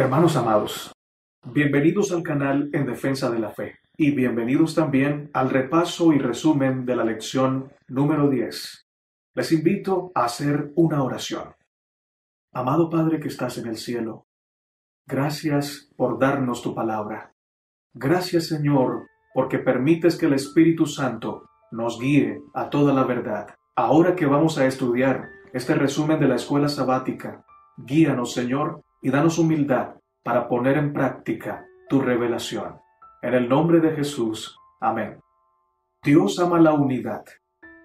Hermanos amados, bienvenidos al canal En Defensa de la Fe y bienvenidos también al repaso y resumen de la lección número 10. Les invito a hacer una oración. Amado Padre que estás en el cielo, gracias por darnos tu palabra. Gracias Señor porque permites que el Espíritu Santo nos guíe a toda la verdad. Ahora que vamos a estudiar este resumen de la escuela sabática, guíanos Señor y danos humildad para poner en práctica tu revelación. En el nombre de Jesús. Amén. Dios ama la unidad,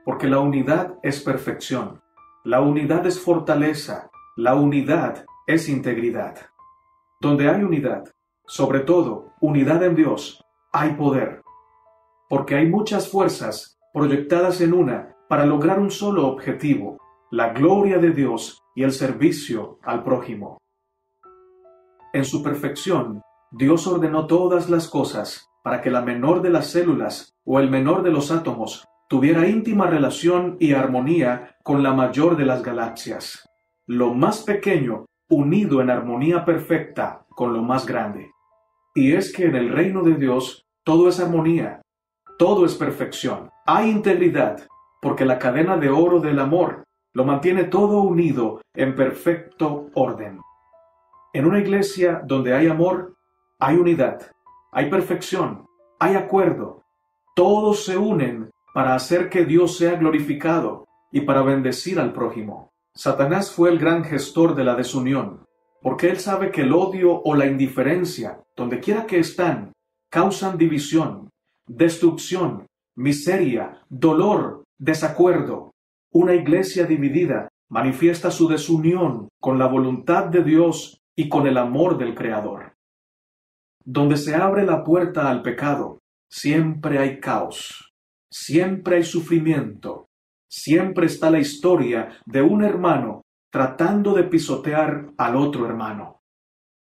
porque la unidad es perfección, la unidad es fortaleza, la unidad es integridad. Donde hay unidad, sobre todo unidad en Dios, hay poder, porque hay muchas fuerzas proyectadas en una para lograr un solo objetivo, la gloria de Dios y el servicio al prójimo. En su perfección, Dios ordenó todas las cosas para que la menor de las células o el menor de los átomos tuviera íntima relación y armonía con la mayor de las galaxias. Lo más pequeño unido en armonía perfecta con lo más grande. Y es que en el reino de Dios todo es armonía, todo es perfección, hay integridad, porque la cadena de oro del amor lo mantiene todo unido en perfecto orden. En una iglesia donde hay amor, hay unidad, hay perfección, hay acuerdo. Todos se unen para hacer que Dios sea glorificado y para bendecir al prójimo. Satanás fue el gran gestor de la desunión, porque él sabe que el odio o la indiferencia, donde quiera que están, causan división, destrucción, miseria, dolor, desacuerdo. Una iglesia dividida manifiesta su desunión con la voluntad de Dios y con el amor del Creador. Donde se abre la puerta al pecado, siempre hay caos, siempre hay sufrimiento, siempre está la historia de un hermano tratando de pisotear al otro hermano,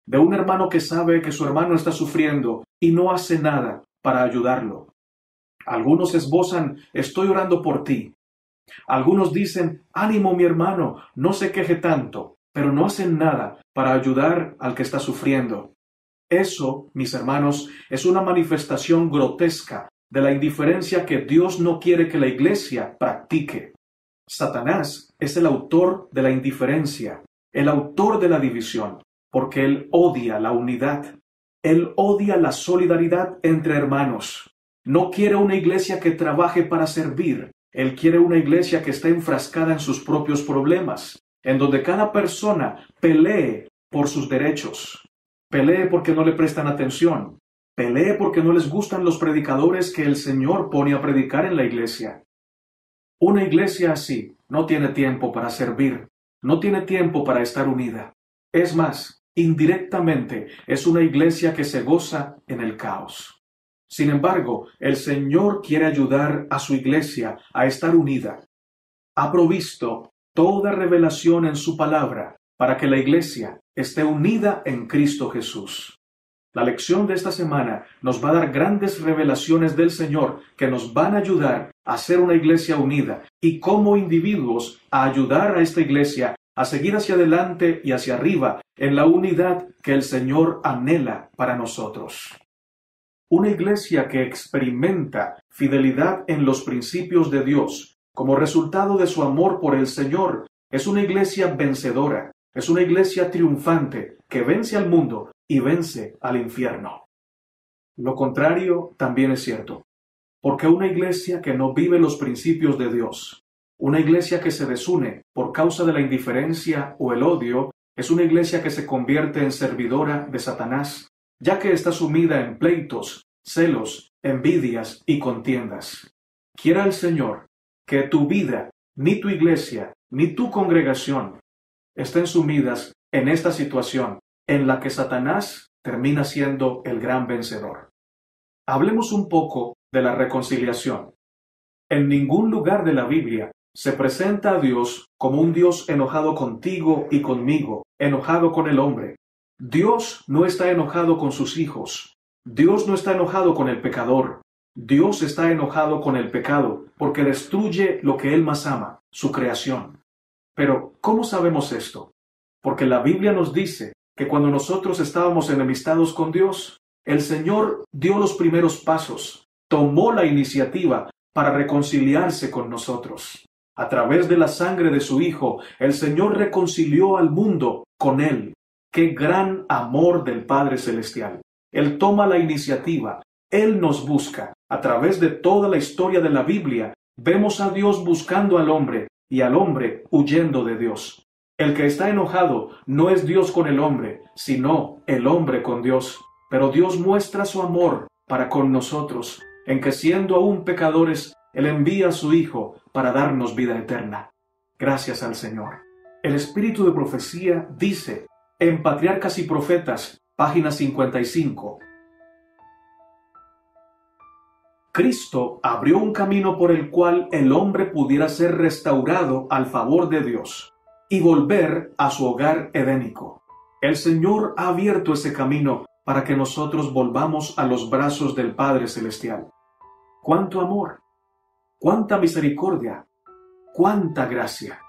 de un hermano que sabe que su hermano está sufriendo y no hace nada para ayudarlo. Algunos esbozan, estoy orando por ti. Algunos dicen, ánimo mi hermano, no se queje tanto pero no hacen nada para ayudar al que está sufriendo. Eso, mis hermanos, es una manifestación grotesca de la indiferencia que Dios no quiere que la Iglesia practique. Satanás es el autor de la indiferencia, el autor de la división, porque él odia la unidad, él odia la solidaridad entre hermanos. No quiere una iglesia que trabaje para servir, él quiere una iglesia que esté enfrascada en sus propios problemas en donde cada persona pelee por sus derechos, pelee porque no le prestan atención, pelee porque no les gustan los predicadores que el Señor pone a predicar en la iglesia. Una iglesia así no tiene tiempo para servir, no tiene tiempo para estar unida. Es más, indirectamente es una iglesia que se goza en el caos. Sin embargo, el Señor quiere ayudar a su iglesia a estar unida. Ha provisto toda revelación en su palabra para que la iglesia esté unida en Cristo Jesús. La lección de esta semana nos va a dar grandes revelaciones del Señor que nos van a ayudar a ser una iglesia unida y como individuos a ayudar a esta iglesia a seguir hacia adelante y hacia arriba en la unidad que el Señor anhela para nosotros. Una iglesia que experimenta fidelidad en los principios de Dios como resultado de su amor por el Señor, es una iglesia vencedora, es una iglesia triunfante que vence al mundo y vence al infierno. Lo contrario también es cierto, porque una iglesia que no vive los principios de Dios, una iglesia que se desune por causa de la indiferencia o el odio, es una iglesia que se convierte en servidora de Satanás, ya que está sumida en pleitos, celos, envidias y contiendas. Quiera el Señor que tu vida, ni tu iglesia, ni tu congregación estén sumidas en esta situación en la que Satanás termina siendo el gran vencedor. Hablemos un poco de la reconciliación. En ningún lugar de la Biblia se presenta a Dios como un Dios enojado contigo y conmigo, enojado con el hombre. Dios no está enojado con sus hijos. Dios no está enojado con el pecador. Dios está enojado con el pecado porque destruye lo que Él más ama, su creación. Pero, ¿cómo sabemos esto? Porque la Biblia nos dice que cuando nosotros estábamos enemistados con Dios, el Señor dio los primeros pasos, tomó la iniciativa para reconciliarse con nosotros. A través de la sangre de su Hijo, el Señor reconcilió al mundo con Él. Qué gran amor del Padre Celestial. Él toma la iniciativa, Él nos busca. A través de toda la historia de la Biblia, vemos a Dios buscando al hombre y al hombre huyendo de Dios. El que está enojado no es Dios con el hombre, sino el hombre con Dios. Pero Dios muestra su amor para con nosotros, en que siendo aún pecadores, Él envía a su Hijo para darnos vida eterna. Gracias al Señor. El espíritu de profecía dice en Patriarcas y Profetas, página 55, Cristo abrió un camino por el cual el hombre pudiera ser restaurado al favor de Dios y volver a su hogar edénico. El Señor ha abierto ese camino para que nosotros volvamos a los brazos del Padre Celestial. ¡Cuánto amor! ¡Cuánta misericordia! ¡Cuánta gracia!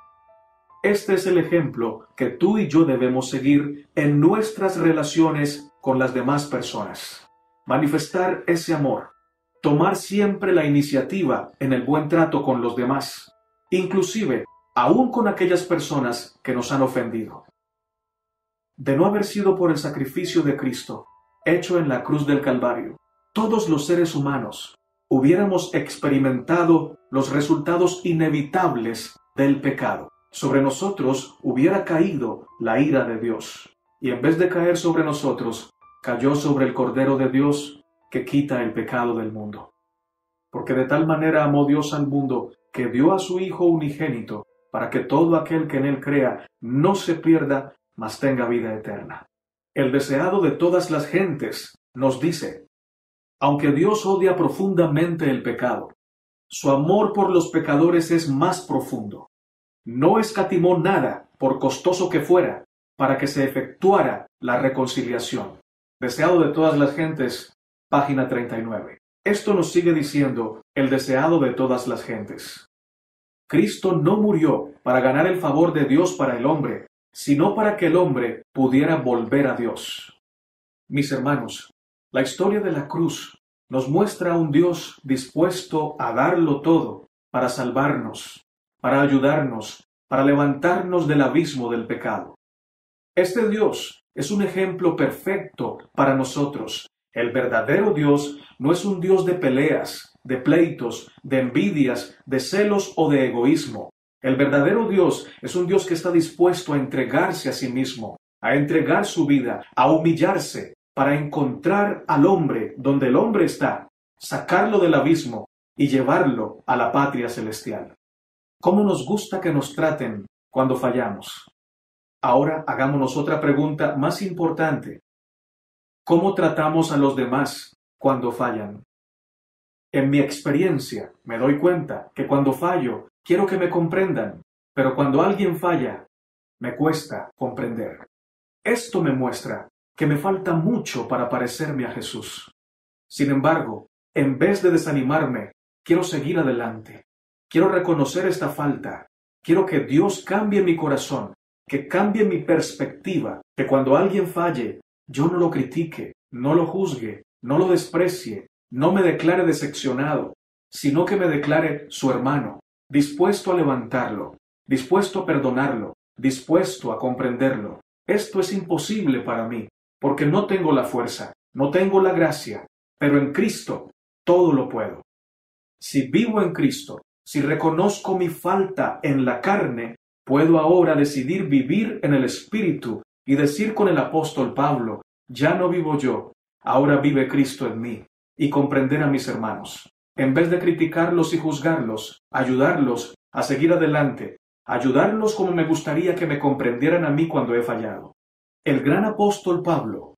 Este es el ejemplo que tú y yo debemos seguir en nuestras relaciones con las demás personas. Manifestar ese amor, tomar siempre la iniciativa en el buen trato con los demás, inclusive aún con aquellas personas que nos han ofendido. De no haber sido por el sacrificio de Cristo, hecho en la cruz del Calvario, todos los seres humanos hubiéramos experimentado los resultados inevitables del pecado. Sobre nosotros hubiera caído la ira de Dios, y en vez de caer sobre nosotros, cayó sobre el Cordero de Dios que quita el pecado del mundo. Porque de tal manera amó Dios al mundo que dio a su Hijo unigénito para que todo aquel que en él crea no se pierda, mas tenga vida eterna. El deseado de todas las gentes nos dice, aunque Dios odia profundamente el pecado, su amor por los pecadores es más profundo. No escatimó nada, por costoso que fuera, para que se efectuara la reconciliación. Deseado de todas las gentes, página 39. Esto nos sigue diciendo el deseado de todas las gentes. Cristo no murió para ganar el favor de Dios para el hombre, sino para que el hombre pudiera volver a Dios. Mis hermanos, la historia de la cruz nos muestra a un Dios dispuesto a darlo todo para salvarnos, para ayudarnos, para levantarnos del abismo del pecado. Este Dios es un ejemplo perfecto para nosotros. El verdadero Dios no es un Dios de peleas, de pleitos, de envidias, de celos o de egoísmo. El verdadero Dios es un Dios que está dispuesto a entregarse a sí mismo, a entregar su vida, a humillarse, para encontrar al hombre donde el hombre está, sacarlo del abismo y llevarlo a la patria celestial. ¿Cómo nos gusta que nos traten cuando fallamos? Ahora hagámonos otra pregunta más importante. ¿Cómo tratamos a los demás cuando fallan? En mi experiencia me doy cuenta que cuando fallo quiero que me comprendan, pero cuando alguien falla me cuesta comprender. Esto me muestra que me falta mucho para parecerme a Jesús. Sin embargo, en vez de desanimarme, quiero seguir adelante. Quiero reconocer esta falta. Quiero que Dios cambie mi corazón, que cambie mi perspectiva, que cuando alguien falle, yo no lo critique, no lo juzgue, no lo desprecie, no me declare decepcionado, sino que me declare su hermano, dispuesto a levantarlo, dispuesto a perdonarlo, dispuesto a comprenderlo. Esto es imposible para mí, porque no tengo la fuerza, no tengo la gracia, pero en Cristo todo lo puedo. Si vivo en Cristo, si reconozco mi falta en la carne, puedo ahora decidir vivir en el Espíritu y decir con el apóstol Pablo, ya no vivo yo, ahora vive Cristo en mí y comprender a mis hermanos. En vez de criticarlos y juzgarlos, ayudarlos a seguir adelante, ayudarlos como me gustaría que me comprendieran a mí cuando he fallado. El gran apóstol Pablo,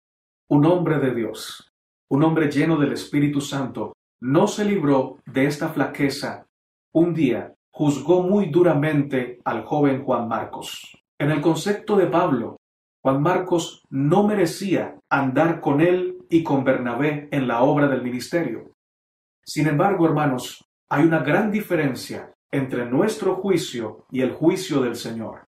un hombre de Dios, un hombre lleno del Espíritu Santo, no se libró de esta flaqueza. Un día juzgó muy duramente al joven Juan Marcos. En el concepto de Pablo, Juan Marcos no merecía andar con él y con Bernabé en la obra del ministerio. Sin embargo, hermanos, hay una gran diferencia entre nuestro juicio y el juicio del Señor.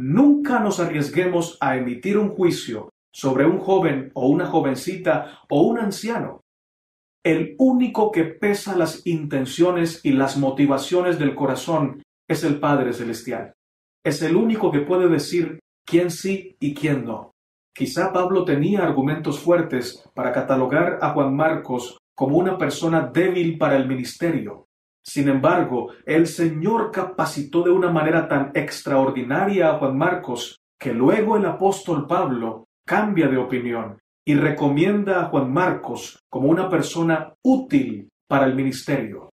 nunca nos arriesguemos a emitir un juicio sobre un joven o una jovencita o un anciano. El único que pesa las intenciones y las motivaciones del corazón es el Padre Celestial. Es el único que puede decir quién sí y quién no. Quizá Pablo tenía argumentos fuertes para catalogar a Juan Marcos como una persona débil para el ministerio. Sin embargo, el Señor capacitó de una manera tan extraordinaria a Juan Marcos que luego el apóstol Pablo cambia de opinión y recomienda a Juan Marcos como una persona útil para el ministerio.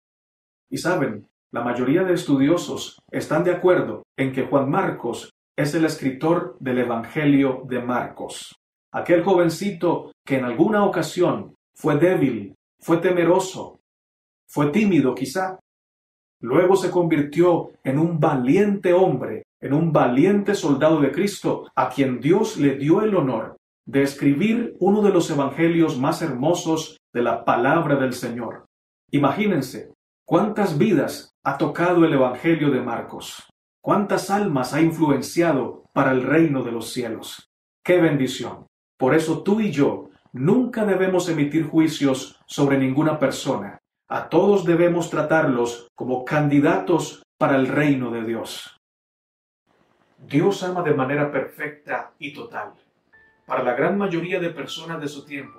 Y saben, la mayoría de estudiosos están de acuerdo en que Juan Marcos es el escritor del Evangelio de Marcos. Aquel jovencito que en alguna ocasión fue débil, fue temeroso, fue tímido quizá. Luego se convirtió en un valiente hombre, en un valiente soldado de Cristo, a quien Dios le dio el honor de escribir uno de los evangelios más hermosos de la palabra del Señor. Imagínense cuántas vidas ha tocado el Evangelio de Marcos. ¿Cuántas almas ha influenciado para el reino de los cielos? ¡Qué bendición! Por eso tú y yo nunca debemos emitir juicios sobre ninguna persona. A todos debemos tratarlos como candidatos para el reino de Dios. Dios ama de manera perfecta y total. Para la gran mayoría de personas de su tiempo,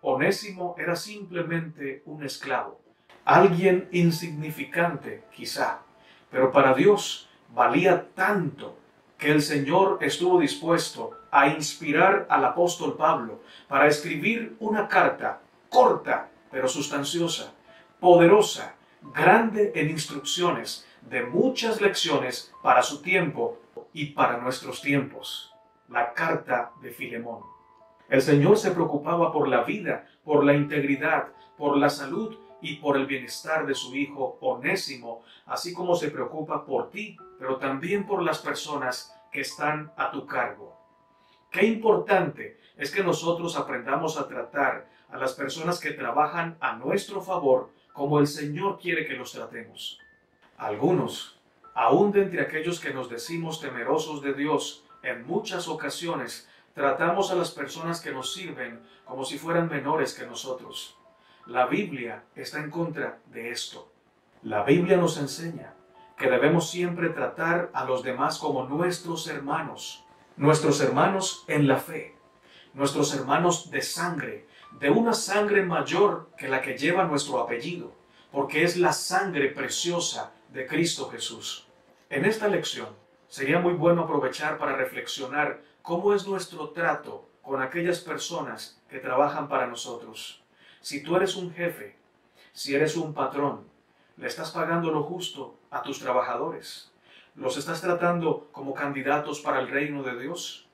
Onésimo era simplemente un esclavo, alguien insignificante quizá, pero para Dios valía tanto que el Señor estuvo dispuesto a inspirar al apóstol Pablo para escribir una carta corta pero sustanciosa, poderosa, grande en instrucciones, de muchas lecciones para su tiempo y para nuestros tiempos. La carta de Filemón. El Señor se preocupaba por la vida, por la integridad, por la salud y por el bienestar de su hijo Onésimo, así como se preocupa por ti, pero también por las personas que están a tu cargo. Qué importante es que nosotros aprendamos a tratar a las personas que trabajan a nuestro favor como el Señor quiere que los tratemos. Algunos, aun de entre aquellos que nos decimos temerosos de Dios, en muchas ocasiones tratamos a las personas que nos sirven como si fueran menores que nosotros. La Biblia está en contra de esto. La Biblia nos enseña que debemos siempre tratar a los demás como nuestros hermanos, nuestros hermanos en la fe, nuestros hermanos de sangre, de una sangre mayor que la que lleva nuestro apellido, porque es la sangre preciosa de Cristo Jesús. En esta lección sería muy bueno aprovechar para reflexionar cómo es nuestro trato con aquellas personas que trabajan para nosotros. Si tú eres un jefe, si eres un patrón, le estás pagando lo justo a tus trabajadores. ¿Los estás tratando como candidatos para el reino de Dios?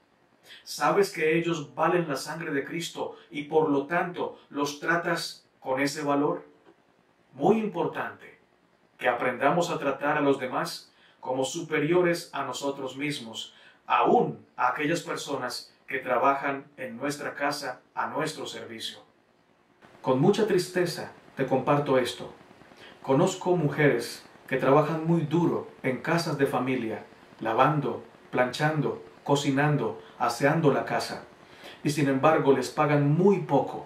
¿Sabes que ellos valen la sangre de Cristo y por lo tanto los tratas con ese valor? Muy importante que aprendamos a tratar a los demás como superiores a nosotros mismos, aún a aquellas personas que trabajan en nuestra casa a nuestro servicio. Con mucha tristeza te comparto esto. Conozco mujeres que trabajan muy duro en casas de familia, lavando, planchando, cocinando, aseando la casa, y sin embargo les pagan muy poco.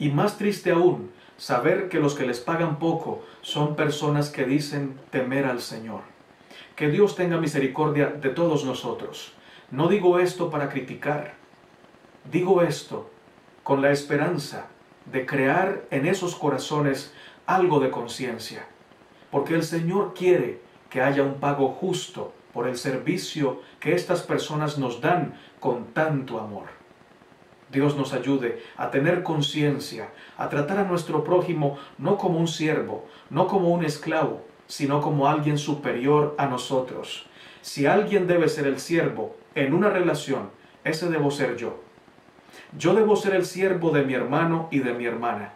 Y más triste aún, saber que los que les pagan poco son personas que dicen temer al Señor. Que Dios tenga misericordia de todos nosotros. No digo esto para criticar, digo esto con la esperanza de crear en esos corazones algo de conciencia, porque el Señor quiere que haya un pago justo por el servicio que estas personas nos dan con tanto amor. Dios nos ayude a tener conciencia, a tratar a nuestro prójimo no como un siervo, no como un esclavo, sino como alguien superior a nosotros. Si alguien debe ser el siervo en una relación, ese debo ser yo. Yo debo ser el siervo de mi hermano y de mi hermana.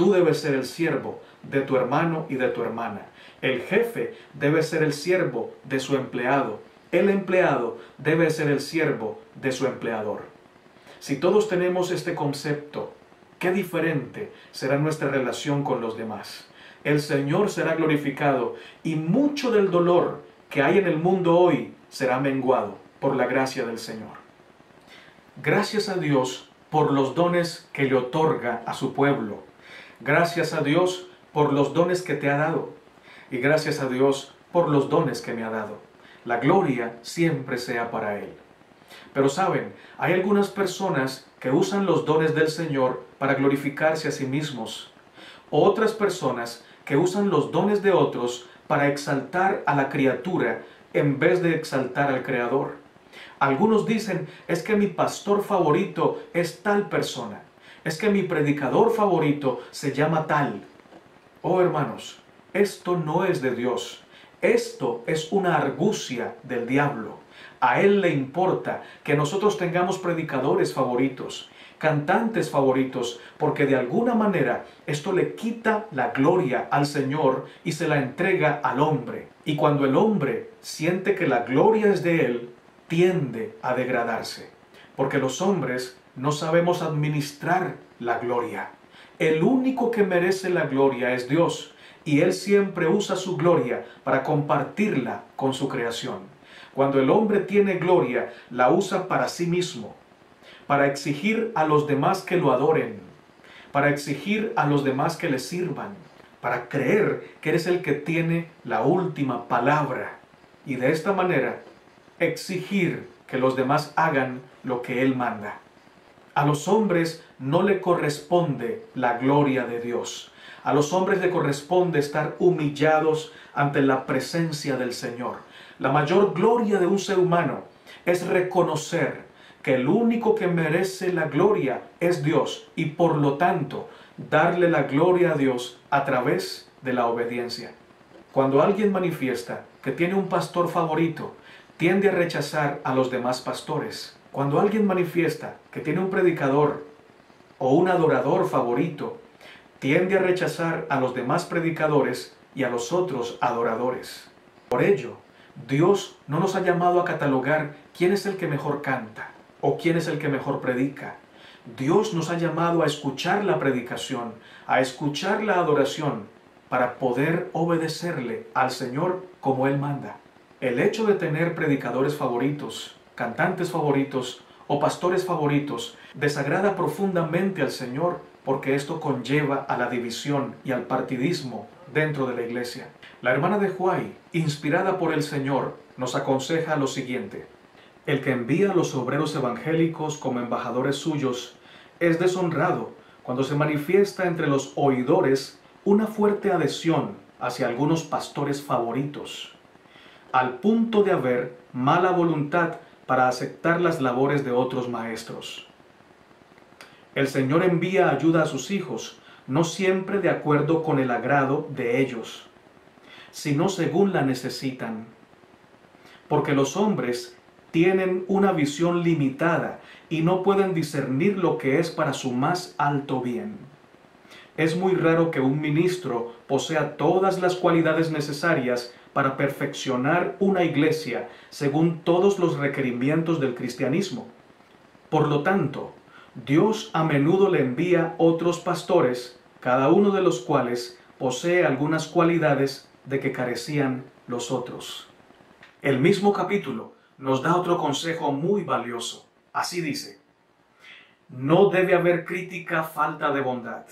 Tú debes ser el siervo de tu hermano y de tu hermana. El jefe debe ser el siervo de su empleado. El empleado debe ser el siervo de su empleador. Si todos tenemos este concepto, qué diferente será nuestra relación con los demás. El Señor será glorificado y mucho del dolor que hay en el mundo hoy será menguado por la gracia del Señor. Gracias a Dios por los dones que le otorga a su pueblo. Gracias a Dios por los dones que te ha dado. Y gracias a Dios por los dones que me ha dado. La gloria siempre sea para Él. Pero saben, hay algunas personas que usan los dones del Señor para glorificarse a sí mismos. Otras personas que usan los dones de otros para exaltar a la criatura en vez de exaltar al Creador. Algunos dicen, es que mi pastor favorito es tal persona, es que mi predicador favorito se llama tal. Oh hermanos, esto no es de Dios, esto es una argucia del diablo. A él le importa que nosotros tengamos predicadores favoritos, cantantes favoritos, porque de alguna manera esto le quita la gloria al Señor y se la entrega al hombre. Y cuando el hombre siente que la gloria es de él, tiende a degradarse, porque los hombres no sabemos administrar la gloria. El único que merece la gloria es Dios, y Él siempre usa su gloria para compartirla con su creación. Cuando el hombre tiene gloria, la usa para sí mismo, para exigir a los demás que lo adoren, para exigir a los demás que le sirvan, para creer que eres el que tiene la última palabra y de esta manera exigir que los demás hagan lo que Él manda. A los hombres no le corresponde la gloria de Dios. A los hombres le corresponde estar humillados ante la presencia del Señor. La mayor gloria de un ser humano es reconocer que el único que merece la gloria es Dios y por lo tanto darle la gloria a Dios a través de la obediencia. Cuando alguien manifiesta que tiene un pastor favorito, tiende a rechazar a los demás pastores. Cuando alguien manifiesta que tiene un predicador o un adorador favorito, tiende a rechazar a los demás predicadores y a los otros adoradores. Por ello, Dios no nos ha llamado a catalogar quién es el que mejor canta o quién es el que mejor predica. Dios nos ha llamado a escuchar la predicación, a escuchar la adoración, para poder obedecerle al Señor como Él manda. El hecho de tener predicadores favoritos, cantantes favoritos o pastores favoritos desagrada profundamente al Señor porque esto conlleva a la división y al partidismo dentro de la iglesia. La hermana de Huay, inspirada por el Señor, nos aconseja lo siguiente. El que envía a los obreros evangélicos como embajadores suyos es deshonrado cuando se manifiesta entre los oidores una fuerte adhesión hacia algunos pastores favoritos, al punto de haber mala voluntad para aceptar las labores de otros maestros. El Señor envía ayuda a sus hijos, no siempre de acuerdo con el agrado de ellos, sino según la necesitan. Porque los hombres tienen una visión limitada y no pueden discernir lo que es para su más alto bien. Es muy raro que un ministro posea todas las cualidades necesarias para perfeccionar una iglesia según todos los requerimientos del cristianismo. Por lo tanto, Dios a menudo le envía otros pastores, cada uno de los cuales posee algunas cualidades de que carecían los otros. El mismo capítulo nos da otro consejo muy valioso. Así dice, no debe haber crítica falta de bondad.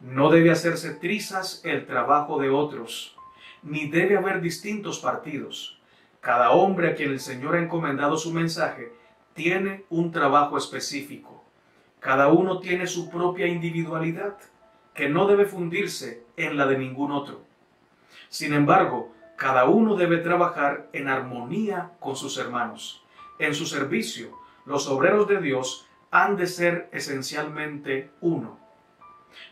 No debe hacerse trizas el trabajo de otros, ni debe haber distintos partidos. Cada hombre a quien el Señor ha encomendado su mensaje tiene un trabajo específico. Cada uno tiene su propia individualidad, que no debe fundirse en la de ningún otro. Sin embargo, cada uno debe trabajar en armonía con sus hermanos. En su servicio, los obreros de Dios han de ser esencialmente uno.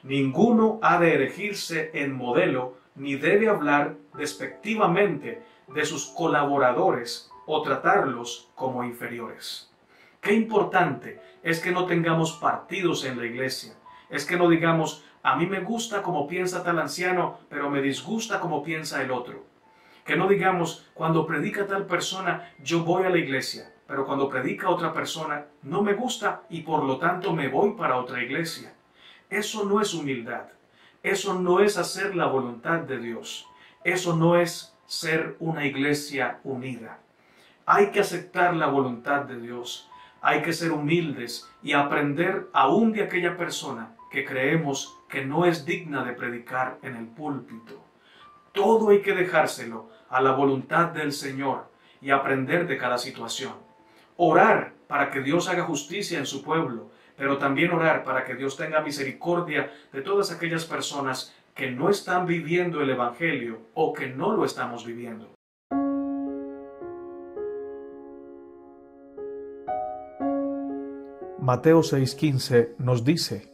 Ninguno ha de erigirse en modelo ni debe hablar despectivamente de sus colaboradores o tratarlos como inferiores. Qué importante es que no tengamos partidos en la iglesia. Es que no digamos, a mí me gusta como piensa tal anciano, pero me disgusta como piensa el otro. Que no digamos, cuando predica tal persona, yo voy a la iglesia, pero cuando predica otra persona, no me gusta y por lo tanto me voy para otra iglesia. Eso no es humildad. Eso no es hacer la voluntad de Dios. Eso no es ser una iglesia unida. hay que aceptar la voluntad de Dios. Hay que ser humildes y aprender aún de aquella persona que creemos que no es digna de predicar en el púlpito. Todo hay que dejárselo a la voluntad del Señor y aprender de cada situación. Orar para que Dios haga justicia en su pueblo, pero también orar para que Dios tenga misericordia de todas aquellas personas que no están viviendo el Evangelio o que no lo estamos viviendo. Mateo 6:15 nos dice,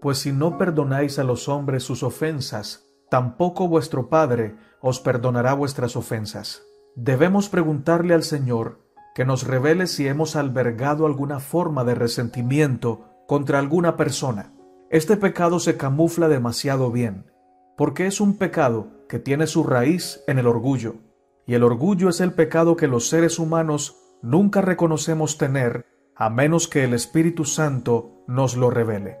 Pues si no perdonáis a los hombres sus ofensas, tampoco vuestro Padre os perdonará vuestras ofensas. Debemos preguntarle al Señor que nos revele si hemos albergado alguna forma de resentimiento contra alguna persona. Este pecado se camufla demasiado bien, porque es un pecado que tiene su raíz en el orgullo, y el orgullo es el pecado que los seres humanos nunca reconocemos tener a menos que el Espíritu Santo nos lo revele.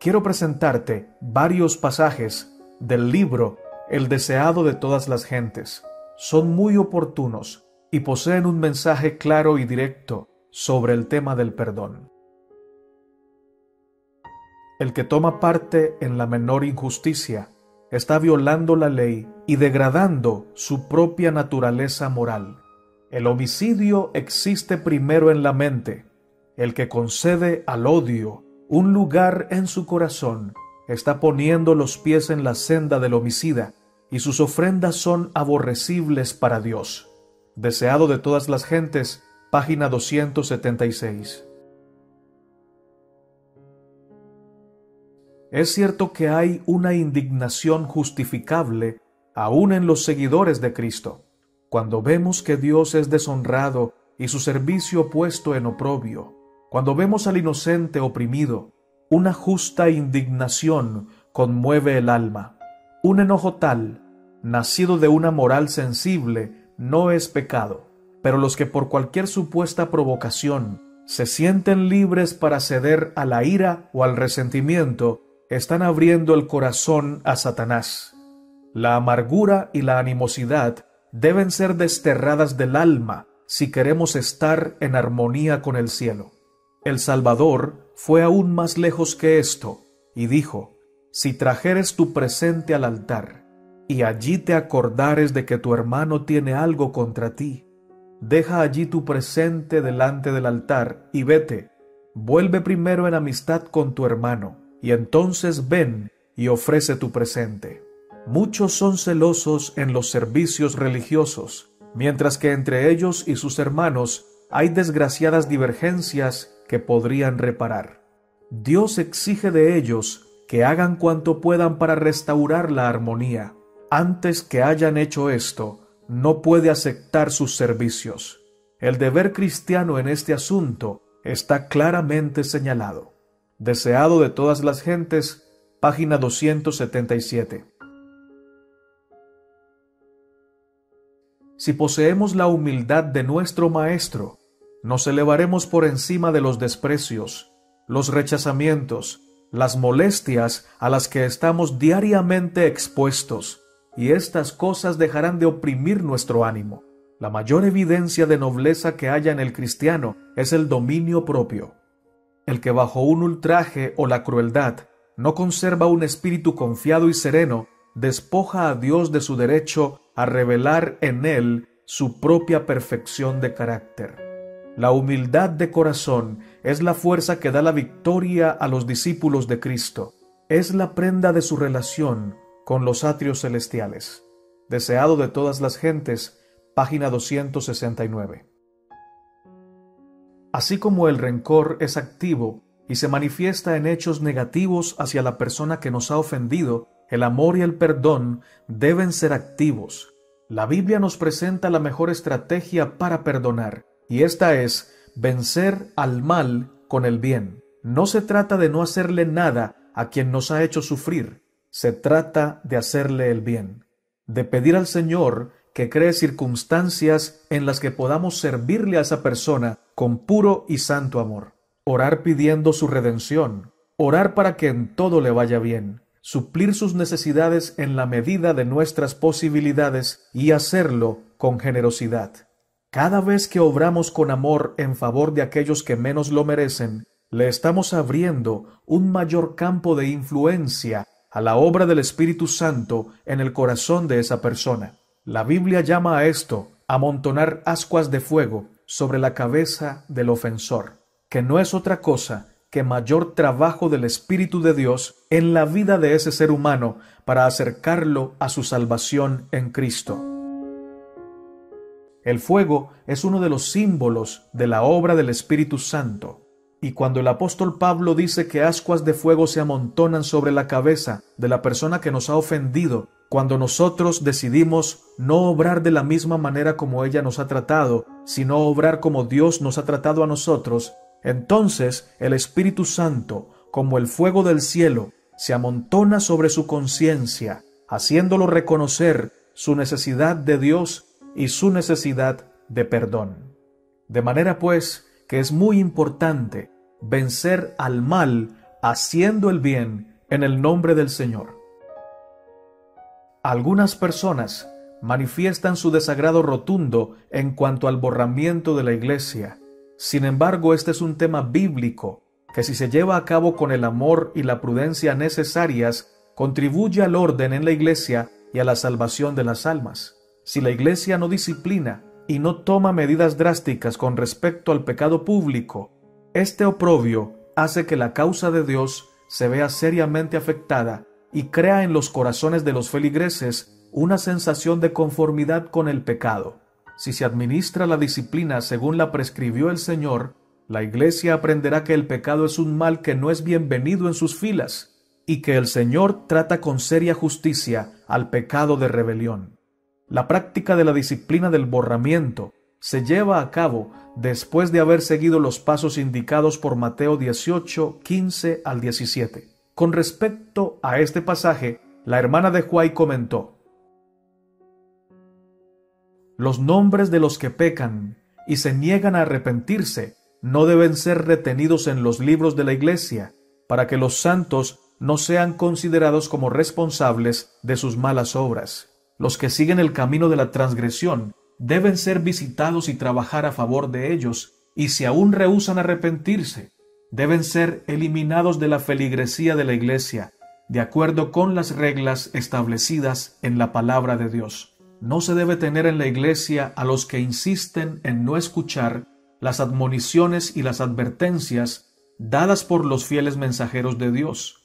Quiero presentarte varios pasajes del libro El deseado de todas las gentes. Son muy oportunos y poseen un mensaje claro y directo sobre el tema del perdón. El que toma parte en la menor injusticia está violando la ley y degradando su propia naturaleza moral. El homicidio existe primero en la mente. El que concede al odio un lugar en su corazón está poniendo los pies en la senda del homicida y sus ofrendas son aborrecibles para Dios deseado de todas las gentes, página 276. Es cierto que hay una indignación justificable aún en los seguidores de Cristo, cuando vemos que Dios es deshonrado y su servicio puesto en oprobio, cuando vemos al inocente oprimido, una justa indignación conmueve el alma, un enojo tal, nacido de una moral sensible, no es pecado, pero los que por cualquier supuesta provocación se sienten libres para ceder a la ira o al resentimiento, están abriendo el corazón a Satanás. La amargura y la animosidad deben ser desterradas del alma si queremos estar en armonía con el cielo. El Salvador fue aún más lejos que esto, y dijo, Si trajeres tu presente al altar, y allí te acordares de que tu hermano tiene algo contra ti. Deja allí tu presente delante del altar y vete. Vuelve primero en amistad con tu hermano, y entonces ven y ofrece tu presente. Muchos son celosos en los servicios religiosos, mientras que entre ellos y sus hermanos hay desgraciadas divergencias que podrían reparar. Dios exige de ellos que hagan cuanto puedan para restaurar la armonía antes que hayan hecho esto, no puede aceptar sus servicios. El deber cristiano en este asunto está claramente señalado. Deseado de todas las gentes, página 277. Si poseemos la humildad de nuestro Maestro, nos elevaremos por encima de los desprecios, los rechazamientos, las molestias a las que estamos diariamente expuestos, y estas cosas dejarán de oprimir nuestro ánimo. La mayor evidencia de nobleza que haya en el cristiano es el dominio propio. El que bajo un ultraje o la crueldad no conserva un espíritu confiado y sereno, despoja a Dios de su derecho a revelar en él su propia perfección de carácter. La humildad de corazón es la fuerza que da la victoria a los discípulos de Cristo. Es la prenda de su relación con los atrios celestiales. Deseado de todas las gentes, página 269. Así como el rencor es activo y se manifiesta en hechos negativos hacia la persona que nos ha ofendido, el amor y el perdón deben ser activos. La Biblia nos presenta la mejor estrategia para perdonar, y esta es vencer al mal con el bien. No se trata de no hacerle nada a quien nos ha hecho sufrir, se trata de hacerle el bien, de pedir al Señor que cree circunstancias en las que podamos servirle a esa persona con puro y santo amor. Orar pidiendo su redención, orar para que en todo le vaya bien, suplir sus necesidades en la medida de nuestras posibilidades y hacerlo con generosidad. Cada vez que obramos con amor en favor de aquellos que menos lo merecen, le estamos abriendo un mayor campo de influencia a la obra del Espíritu Santo en el corazón de esa persona. La Biblia llama a esto amontonar ascuas de fuego sobre la cabeza del ofensor, que no es otra cosa que mayor trabajo del Espíritu de Dios en la vida de ese ser humano para acercarlo a su salvación en Cristo. El fuego es uno de los símbolos de la obra del Espíritu Santo. Y cuando el apóstol Pablo dice que ascuas de fuego se amontonan sobre la cabeza de la persona que nos ha ofendido, cuando nosotros decidimos no obrar de la misma manera como ella nos ha tratado, sino obrar como Dios nos ha tratado a nosotros, entonces el Espíritu Santo, como el fuego del cielo, se amontona sobre su conciencia, haciéndolo reconocer su necesidad de Dios y su necesidad de perdón. De manera pues que es muy importante vencer al mal haciendo el bien en el nombre del Señor. Algunas personas manifiestan su desagrado rotundo en cuanto al borramiento de la iglesia. Sin embargo, este es un tema bíblico que si se lleva a cabo con el amor y la prudencia necesarias, contribuye al orden en la iglesia y a la salvación de las almas. Si la Iglesia no disciplina y no toma medidas drásticas con respecto al pecado público, este oprobio hace que la causa de Dios se vea seriamente afectada y crea en los corazones de los feligreses una sensación de conformidad con el pecado. Si se administra la disciplina según la prescribió el Señor, la Iglesia aprenderá que el pecado es un mal que no es bienvenido en sus filas y que el Señor trata con seria justicia al pecado de rebelión. La práctica de la disciplina del borramiento se lleva a cabo después de haber seguido los pasos indicados por Mateo 18, 15 al 17. Con respecto a este pasaje, la hermana de Juay comentó, Los nombres de los que pecan y se niegan a arrepentirse no deben ser retenidos en los libros de la Iglesia, para que los santos no sean considerados como responsables de sus malas obras. Los que siguen el camino de la transgresión deben ser visitados y trabajar a favor de ellos, y si aún rehúsan arrepentirse, deben ser eliminados de la feligresía de la Iglesia, de acuerdo con las reglas establecidas en la palabra de Dios. No se debe tener en la Iglesia a los que insisten en no escuchar las admoniciones y las advertencias dadas por los fieles mensajeros de Dios.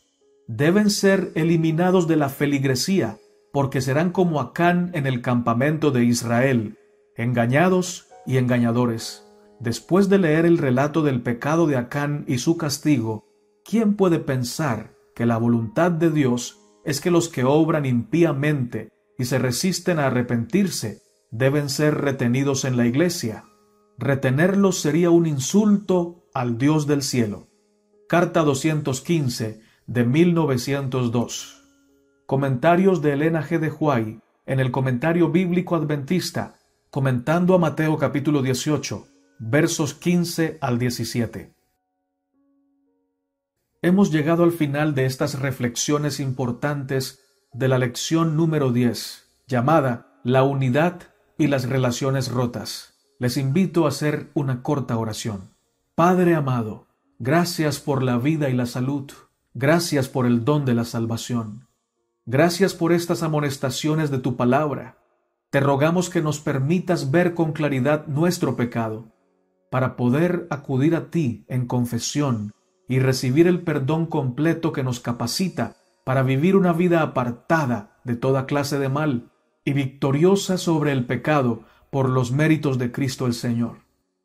Deben ser eliminados de la feligresía porque serán como Acán en el campamento de Israel, engañados y engañadores. Después de leer el relato del pecado de Acán y su castigo, ¿quién puede pensar que la voluntad de Dios es que los que obran impíamente y se resisten a arrepentirse deben ser retenidos en la iglesia? Retenerlos sería un insulto al Dios del cielo. Carta 215 de 1902. Comentarios de Elena G. de Huay en el Comentario Bíblico Adventista, comentando a Mateo capítulo 18, versos 15 al 17. Hemos llegado al final de estas reflexiones importantes de la lección número 10, llamada La unidad y las relaciones rotas. Les invito a hacer una corta oración. Padre amado, gracias por la vida y la salud, gracias por el don de la salvación. Gracias por estas amonestaciones de tu palabra. Te rogamos que nos permitas ver con claridad nuestro pecado, para poder acudir a ti en confesión y recibir el perdón completo que nos capacita para vivir una vida apartada de toda clase de mal y victoriosa sobre el pecado por los méritos de Cristo el Señor.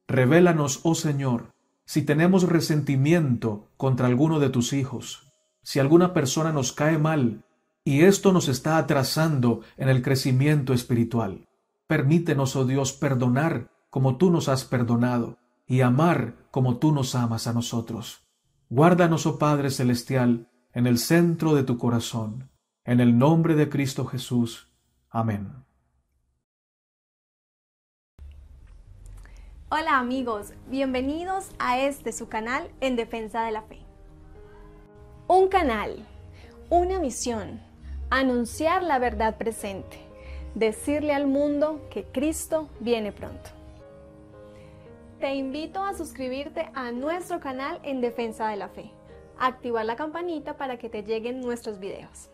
Revélanos, oh Señor, si tenemos resentimiento contra alguno de tus hijos, si alguna persona nos cae mal, y esto nos está atrasando en el crecimiento espiritual. Permítenos, oh Dios, perdonar como tú nos has perdonado y amar como tú nos amas a nosotros. Guárdanos, oh Padre Celestial, en el centro de tu corazón, en el nombre de Cristo Jesús. Amén. Hola amigos, bienvenidos a este su canal en Defensa de la Fe. Un canal, una misión anunciar la verdad presente, decirle al mundo que Cristo viene pronto. Te invito a suscribirte a nuestro canal en Defensa de la Fe, activar la campanita para que te lleguen nuestros videos.